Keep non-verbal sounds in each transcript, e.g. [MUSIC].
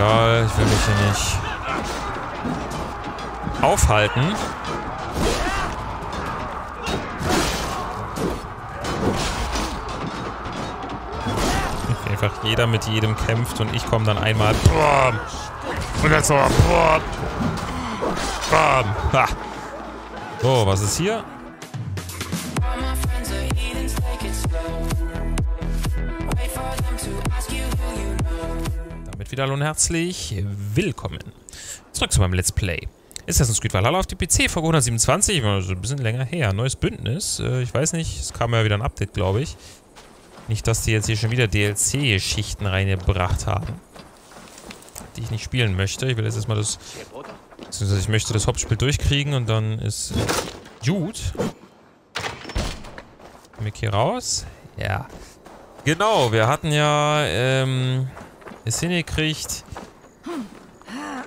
egal. Ich will mich hier nicht aufhalten. [LAUGHS] Einfach jeder mit jedem kämpft und ich komme dann einmal. Boah, und jetzt noch. Boah, bam. Ha. So, was ist hier? Wieder hallo und herzlich willkommen. Zurück zu meinem Let's Play. Assassin's Creed Valhalla auf die PC, Folge 127, also ein bisschen länger her. Neues Bündnis. Äh, ich weiß nicht, es kam ja wieder ein Update, glaube ich. Nicht, dass die jetzt hier schon wieder DLC-Schichten reingebracht haben. Die ich nicht spielen möchte. Ich will jetzt erstmal das... Beziehungsweise ich möchte das Hauptspiel durchkriegen und dann ist gut. Komm ich hier raus? Ja. Genau, wir hatten ja ähm, es hingekriegt.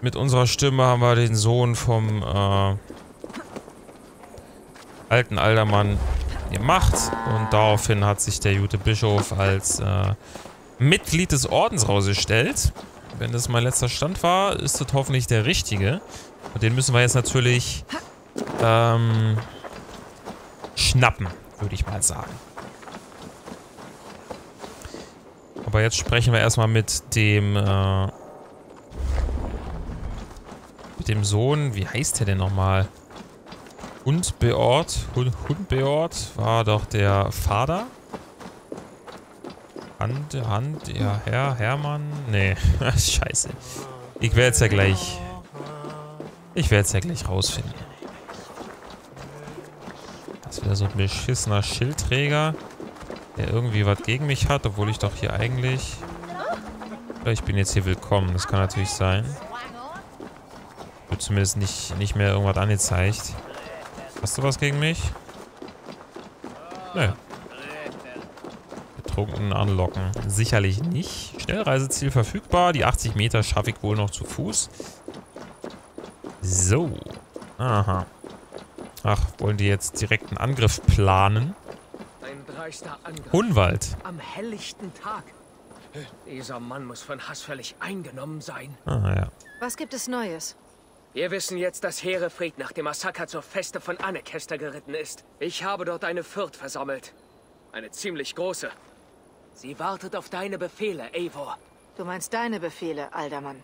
Mit unserer Stimme haben wir den Sohn vom äh, alten Aldermann gemacht. Und daraufhin hat sich der gute Bischof als äh, Mitglied des Ordens rausgestellt. Wenn das mein letzter Stand war, ist das hoffentlich der richtige. Und den müssen wir jetzt natürlich ähm, schnappen, würde ich mal sagen. Aber jetzt sprechen wir erstmal mit dem äh, mit dem Sohn. Wie heißt der denn nochmal? Hundbeort. Hundbeort war doch der Vater. Hand, Hand, ja, Herr, Hermann. Nee, [LAUGHS] scheiße. Ich werde es ja gleich... Ich werde es ja gleich rausfinden. Das ist wieder so ein beschissener Schildträger, der irgendwie was gegen mich hat, obwohl ich doch hier eigentlich... Ich bin jetzt hier willkommen, das kann natürlich sein. Wird zumindest nicht, nicht mehr irgendwas angezeigt. Hast du was gegen mich? Nö. Betrunken anlocken. Sicherlich nicht. Schnellreiseziel verfügbar. Die 80 Meter schaffe ich wohl noch zu Fuß. So. Aha. Ach, wollen die jetzt direkt einen Angriff planen? Ein dreister Angriff. Hunwald. Am helllichten Tag. Dieser Mann muss von Hass völlig eingenommen sein. Ah, ja. Was gibt es Neues? Wir wissen jetzt, dass Herefried nach dem Massaker zur Feste von Annekester geritten ist. Ich habe dort eine Fürth versammelt. Eine ziemlich große. Sie wartet auf deine Befehle, Eivor. Du meinst deine Befehle, Aldermann.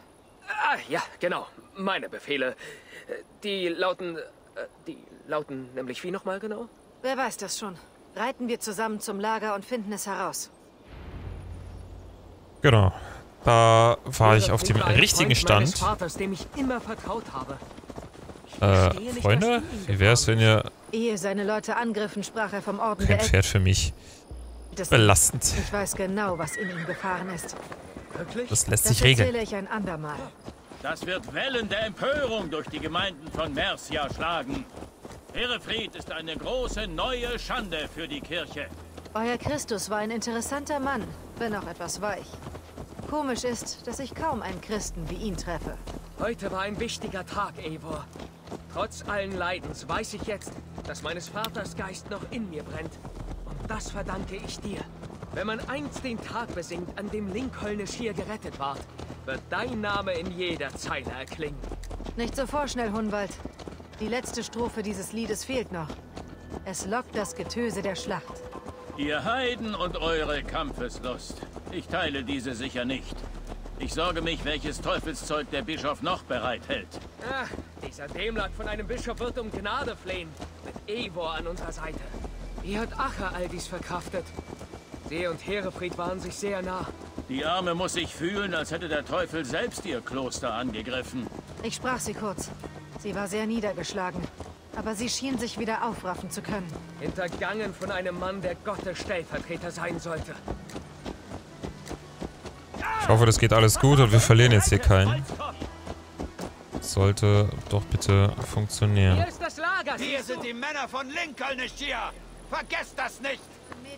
Ah, ja, genau. Meine Befehle. Die lauten... äh, Die lauten nämlich wie nochmal genau? Wer weiß das schon? Reiten wir zusammen zum Lager und finden es heraus. Genau. Da war ich auf dem richtigen Stand. Vaters, dem ich immer vertraut habe. Ich Äh, Freunde? Wie wär's, wenn ihr... Ehe seine Leute angriffen, sprach er vom Orden Kein Pferd für mich. Belastend. Ich weiß genau, was in ihm gefahren ist. Wirklich? Das lässt Das sich regeln. erzähle ich ein andermal. Das wird Wellen der Empörung durch die Gemeinden von Mercia schlagen. Herefried ist eine große neue Schande für die Kirche. Euer Christus war ein interessanter Mann, wenn auch etwas weich. Komisch ist, dass ich kaum einen Christen wie ihn treffe. Heute war ein wichtiger Tag, Eivor. Trotz allen Leidens weiß ich jetzt, dass meines Vaters Geist noch in mir brennt. Und das verdanke ich dir. Wenn man einst den Tag besingt, an dem Lincolnisch hier gerettet ward, wird dein Name in jeder Zeile erklingen. Nicht so vorschnell, Hunwald. Die letzte Strophe dieses Liedes fehlt noch. Es lockt das Getöse der Schlacht. Ihr Heiden und eure Kampfeslust. Ich teile diese sicher nicht. Ich sorge mich, welches Teufelszeug der Bischof noch bereithält. Ah, dieser Dämlack von einem Bischof wird um Gnade flehen. Mit Eivor an unserer Seite. Wie hat Acher all dies verkraftet? Sie und Herefried waren sich sehr nah. Die Arme muss sich fühlen, als hätte der Teufel selbst ihr Kloster angegriffen. Ich sprach sie kurz. Sie war sehr niedergeschlagen. Aber sie schien sich wieder aufraffen zu können. Hintergangen von einem Mann, der Gottes Stellvertreter sein sollte. Ich hoffe, das geht alles gut und wir verlieren jetzt hier keinen. Sollte doch bitte funktionieren. Hier ist das Lager! Wir sind die Männer von Lincoln nicht hier! Vergesst das nicht!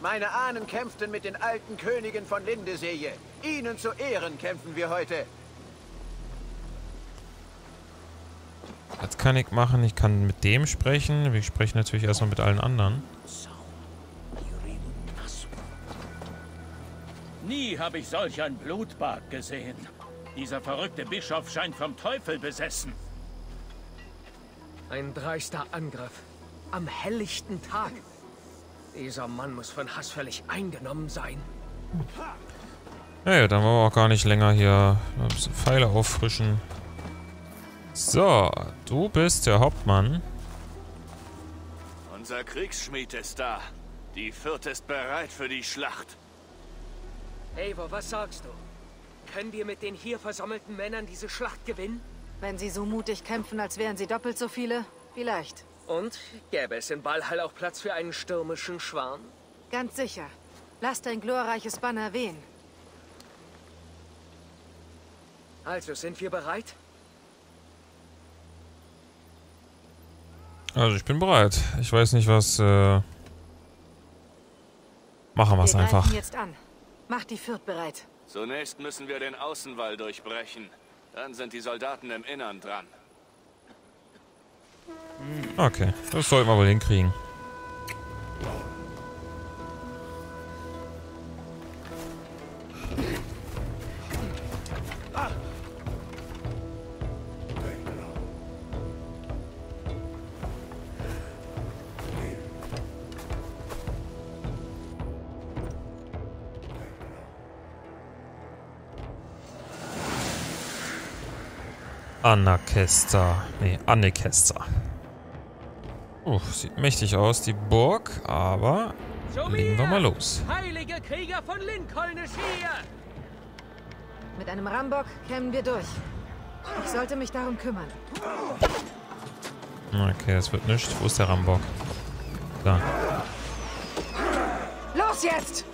Meine Ahnen kämpften mit den alten Königen von Lindesee. Ihnen zu Ehren kämpfen wir heute. Kann ich machen? Ich kann mit dem sprechen. Wir sprechen natürlich erstmal mit allen anderen. Nie habe ich solch ein Blutbad gesehen. Dieser verrückte Bischof scheint vom Teufel besessen. Ein dreister Angriff. Am helllichten Tag. Dieser Mann muss von Hass völlig eingenommen sein. Naja, dann wollen wir auch gar nicht länger hier ein bisschen Pfeile auffrischen. So, du bist der Hauptmann. Unser Kriegsschmied ist da. Die Fürth ist bereit für die Schlacht. Eivor, was sagst du? Können wir mit den hier versammelten Männern diese Schlacht gewinnen? Wenn sie so mutig kämpfen, als wären sie doppelt so viele, vielleicht. Und gäbe es in Valhall auch Platz für einen stürmischen Schwarm? Ganz sicher. Lass dein glorreiches Banner wehen. Also sind wir bereit? Also ich bin bereit. Ich weiß nicht, was... Äh machen wir es einfach. jetzt an. Mach die Fürth bereit. Zunächst müssen wir den Außenwall durchbrechen. Dann sind die Soldaten im Innern dran. Okay, das sollten wir wohl hinkriegen. Anna Kester. Nee, Anne Kester. Uh, sieht mächtig aus, die Burg, aber So legen wir mal los. Heilige Krieger von Lincoln ist hier! Mit einem Rambock kämen wir durch. Ich sollte mich darum kümmern. Okay, das wird nichts. Wo ist der Rambock? Da. Los jetzt!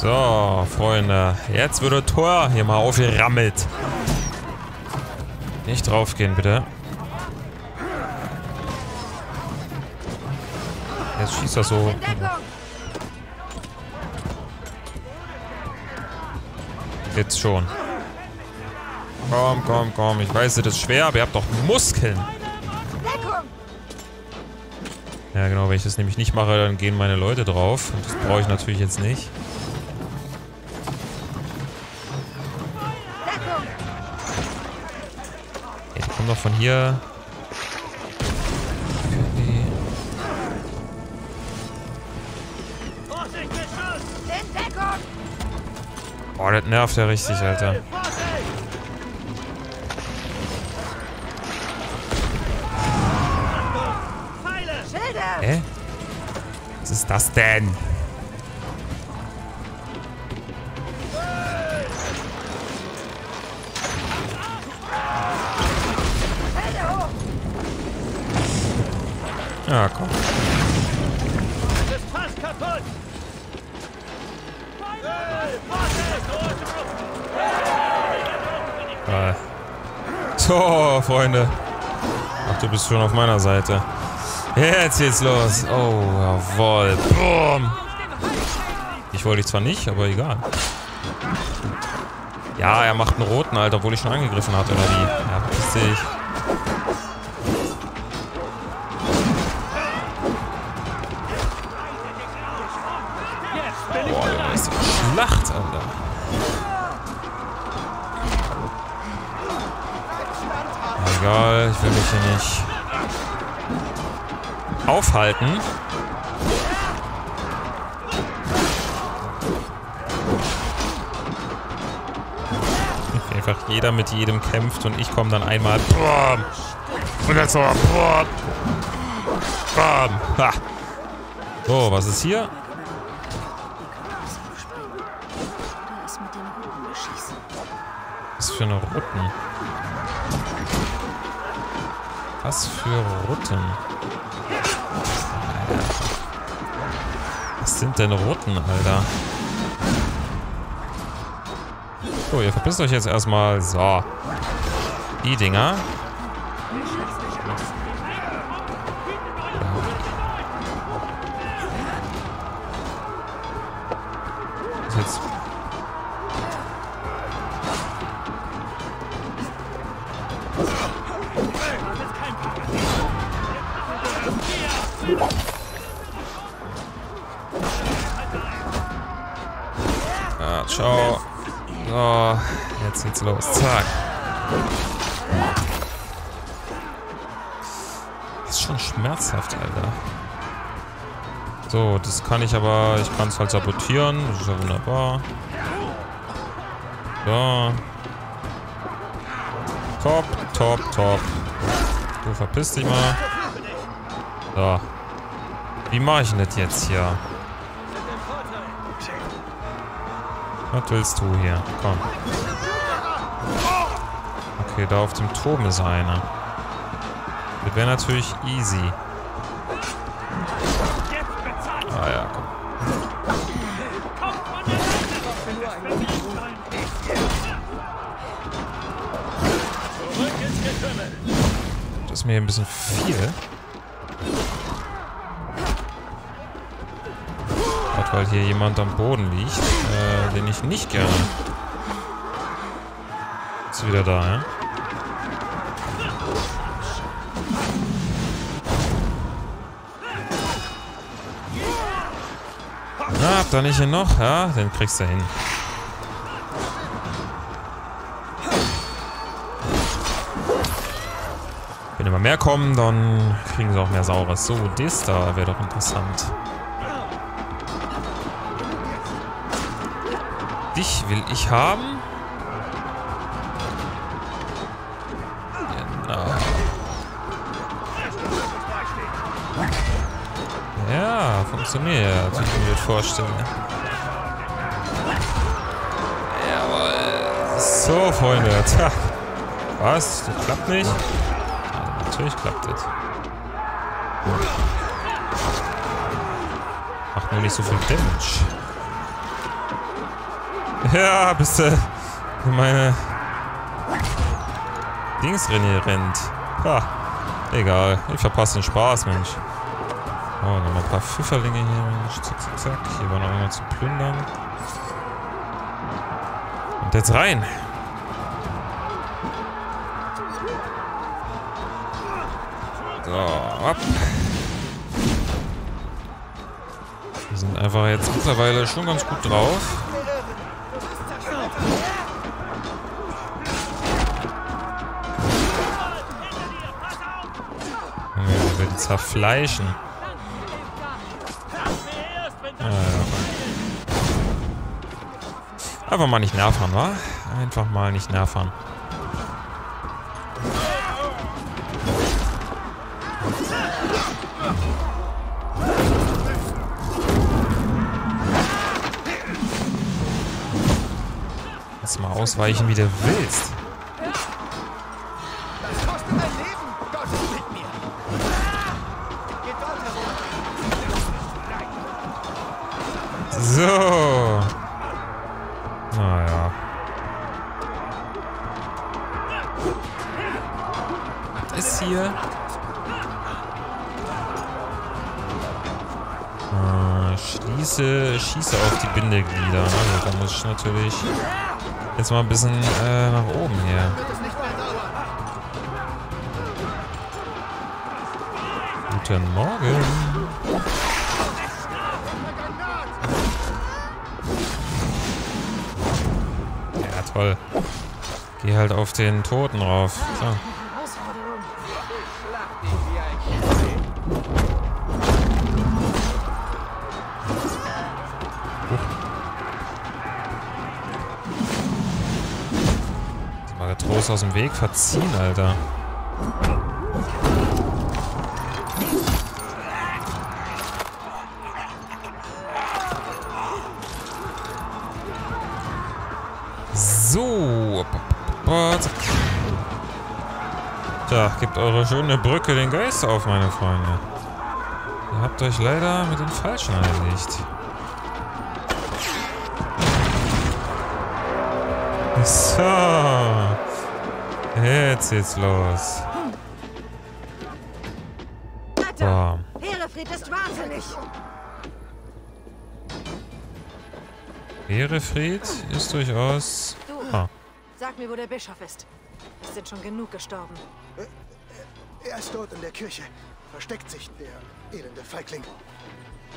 So, Freunde. Jetzt wird das Tor hier mal aufgerammelt. Nicht draufgehen, bitte. Jetzt schießt er so. Jetzt schon. Komm, komm, komm. Ich weiß, das ist schwer, aber ihr habt doch Muskeln. Ja, genau. Wenn ich das nämlich nicht mache, dann gehen meine Leute drauf. Und das brauche ich natürlich jetzt nicht. Kommen doch von hier. Boah, das nervt ja richtig, Alter. Hä? Was ist das denn? So, Freunde. Ach, du bist schon auf meiner Seite. Jetzt geht's los. Oh, jawoll. Boom. Ich wollte ich zwar nicht, aber egal. Ja, er macht einen roten, Alter, obwohl ich schon angegriffen hatte, oder wie? Ja, dich. Hier nicht aufhalten. Einfach jeder mit jedem kämpft und ich komme dann einmal. Boom, und jetzt noch. Boom, Bam. Ha. So, was ist hier? Was für eine Rutten? Was für Rutten? Was sind denn Rutten, Alter? So, ihr verpisst euch jetzt erstmal. So. Die Dinger. So, jetzt geht's los. Zack. Das ist schon schmerzhaft, Alter. So, das kann ich aber... Ich kann es halt sabotieren. Das ist ja wunderbar. So. Top, top, top. Du verpiss dich mal. So. Wie mache ich denn das jetzt hier? Was willst du hier? Komm. Okay, da auf dem Turm ist einer. Das wäre natürlich easy. Ah ja, komm. Das ist mir hier ein bisschen viel. Weil hier jemand am Boden liegt, äh, den ich nicht gerne. Ist wieder da, ja? Na, habt ihr nicht hin noch? Ja, den kriegst du hin. Wenn immer mehr kommen, dann kriegen sie auch mehr Saures. So, das da wäre doch interessant. Dich will ich haben. Genau. Ja, funktioniert, wie ich mir das vorstelle. Jawohl. So, Freunde. [LAUGHS] Tja. Was? Das klappt nicht? Ja, natürlich klappt das. Macht nur nicht so viel Damage. [LAUGHS] Ja, bist du in meine Dings rennt. Ha, egal. Ich verpasse den Spaß, Mensch. Oh, nochmal ein paar Pfifferlinge hier, Mensch. Zack, zack, zack. Hier war noch einer zu plündern. Und jetzt rein. So, ab. Wir sind einfach jetzt mittlerweile schon ganz gut drauf. Zerfleischen. Ja. Einfach mal nicht nervern, wa? Einfach mal nicht nervern. Jetzt mal ausweichen, wie du willst. So. Naja. Was ist hier? Äh, schließe, schieße auf die Bindeglieder. Ne? Da muss ich natürlich jetzt mal ein bisschen äh, nach oben dauern. Guten Morgen. Toll. Geh halt auf den Toten rauf. Mal getrost aus dem Weg verziehen, Alter. Gebt eure schöne Brücke den Geist auf, meine Freunde. Ihr habt euch leider mit den Falschen erlegt. So. Jetzt geht's los. So. Herefried ist wahnsinnig. Ehrenfried ist durchaus... Du, Ah. sag mir, wo der Bischof ist. Es sind schon genug gestorben. Er ist dort in der Kirche. Versteckt sich, der elende Feigling.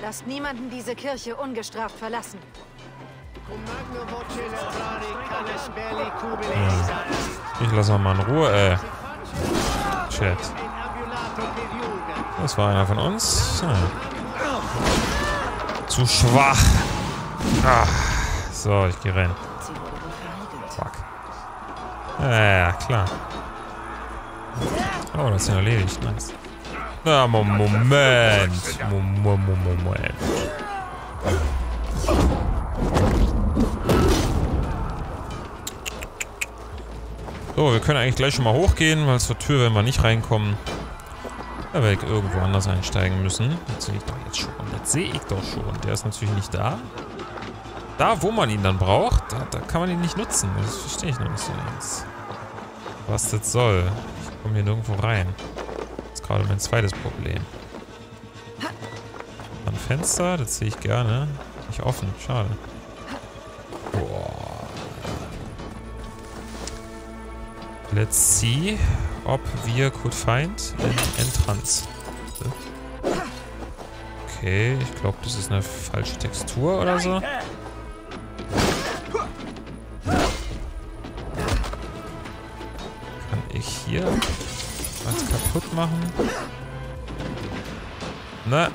Lasst niemanden diese Kirche ungestraft verlassen. Ich lasse mal in Ruhe, äh. Chat. Das war einer von uns. Ah. Zu schwach. Ah. So, ich gehe rein. Fuck. Ja, ja, klar. Oh, das ist ja erledigt. Nice. Na, Moment. Moment. So, wir können eigentlich gleich schon mal hochgehen, weil zur Tür werden wir nicht reinkommen. Da werde ich irgendwo anders einsteigen müssen. Das sehe ich doch jetzt schon. Das sehe ich doch schon. Der ist natürlich nicht da. Da, wo man ihn dann braucht, da, da kann man ihn nicht nutzen. Das verstehe ich noch nicht so ganz. Was das soll. Komme hier nirgendwo rein. Das ist gerade mein zweites Problem. Ein Fenster, das sehe ich gerne. Nicht offen, schade. Boah. Let's see, ob wir could find an entrance. Okay, ich glaube, das ist eine falsche Textur oder so. Machen? Na.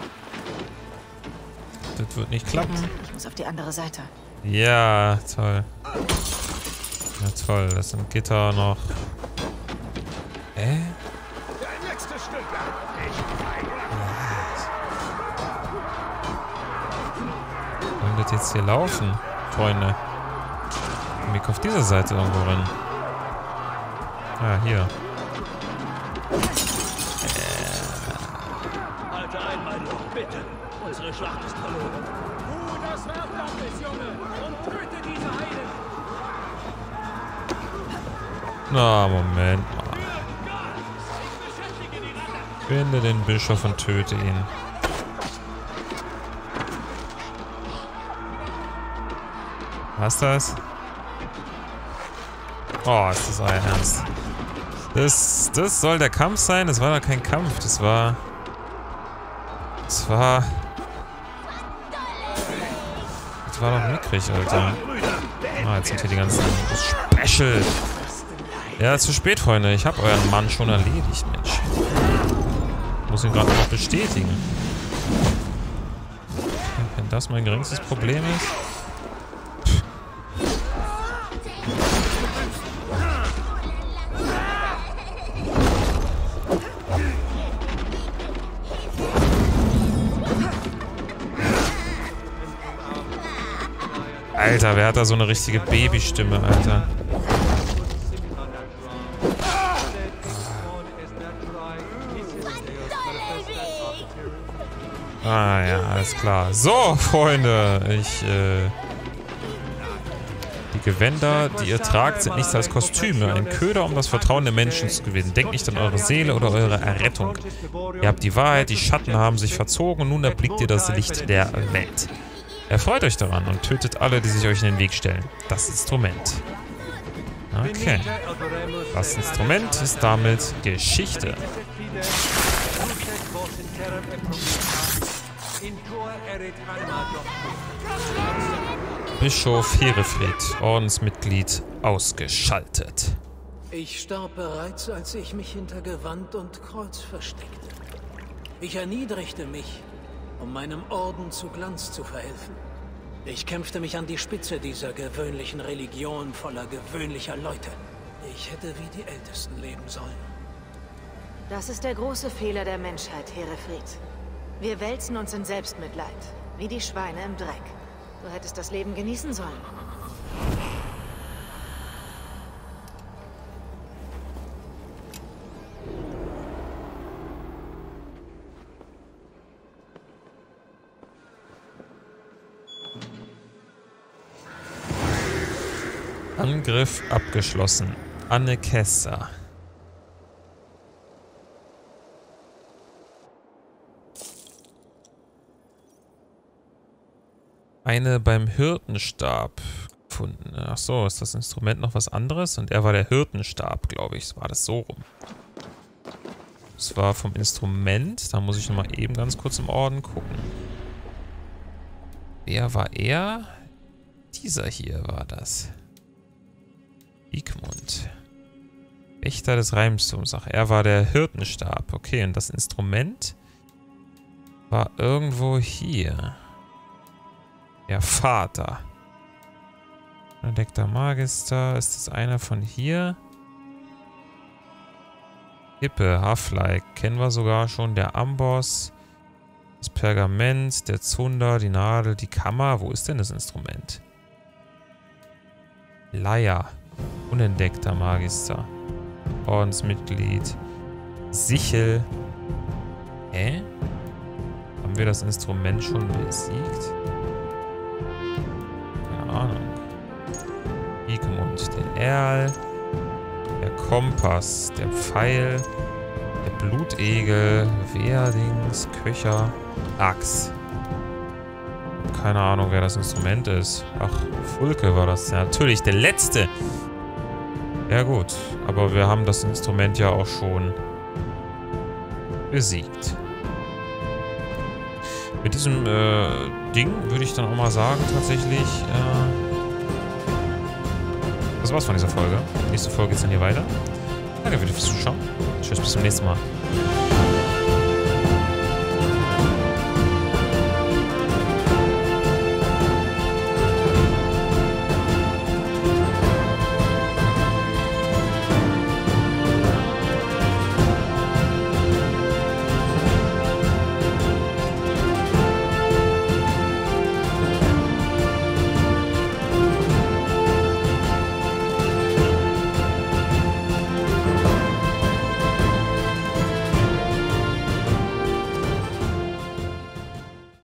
Das wird nicht klappen. Ich muss auf die andere Seite. Ja, toll. Ja, toll. Das sind Gitter noch. Äh? Wollen das jetzt hier laufen, Freunde? Komm ich auf dieser Seite irgendwo rein? Ah, hier. Na, Moment mal. Finde den Bischof und töte ihn. Was das? Oh, ist das euer Ernst? Das, das soll der Kampf sein? Das war doch kein Kampf. Das war... Das war... Das war doch mickrig, Alter. Ah, jetzt sind hier die ganzen Special. Ja, zu spät, Freunde. Ich habe euren Mann schon erledigt, Mensch. Ich muss ihn gerade noch bestätigen. Wenn das mein geringstes Problem ist. Alter, wer hat da so eine richtige Babystimme, Alter? Ah ja, alles klar. So, Freunde, ich, äh... Die Gewänder, die ihr tragt, sind nichts als Kostüme. Ein Köder, um das Vertrauen der Menschen zu gewinnen. Denkt nicht an eure Seele oder eure Errettung. Ihr habt die Wahrheit, die Schatten haben sich verzogen und nun erblickt ihr das Licht der Welt. Erfreut euch daran und tötet alle, die sich euch in den Weg stellen. Das Instrument. Okay. Das Instrument ist damit Geschichte. Bischof Herefried, Ordensmitglied, ausgeschaltet. Ich starb bereits, als ich mich hinter Gewand und Kreuz versteckte. Ich erniedrigte mich, um meinem Orden zu Glanz zu verhelfen. Ich kämpfte mich an die Spitze dieser gewöhnlichen Religion voller gewöhnlicher Leute. Ich hätte wie die Ältesten leben sollen. Das ist der große Fehler der Menschheit, Herefried. Wir wälzen uns in Selbstmitleid, wie die Schweine im Dreck. Du hättest das Leben genießen sollen. Angriff abgeschlossen. Anne Kessa. Eine beim Hirtenstab gefunden. Ach so, ist das Instrument noch was anderes? Und er war der Hirtenstab, glaube ich. War das so rum. Das war vom Instrument. Da muss ich nochmal eben ganz kurz im Orden gucken. Wer war er? dieser hier war das. Igmund. Wächter des Reimstums. Ach, er war der Hirtenstab. Okay, und das Instrument war irgendwo hier. Der Vater. Entdeckter Magister. Ist das einer von hier? Hippe, Hafleik. Kennen wir sogar schon. Der Amboss. Das Pergament, der Zunder, die Nadel, die Kammer. Wo ist denn das Instrument? Leier. Unentdeckter Magister. Ordensmitglied. Sichel. Hä? Haben wir das Instrument schon besiegt? Ahnung. Igmund, der Erl. Der Kompass, der Pfeil. Der Blutegel. Werdings, Köcher. Axt. Keine Ahnung, wer das Instrument ist. Ach, Fulke war das. Ja, natürlich, der letzte. Ja gut, aber wir haben das Instrument ja auch schon besiegt. Mit diesem äh, Ding würde ich dann auch mal sagen, tatsächlich, äh, das war's von dieser Folge. Nächste Folge geht's dann hier weiter. Danke für fürs Zuschauen. Tschüss, bis zum nächsten Mal.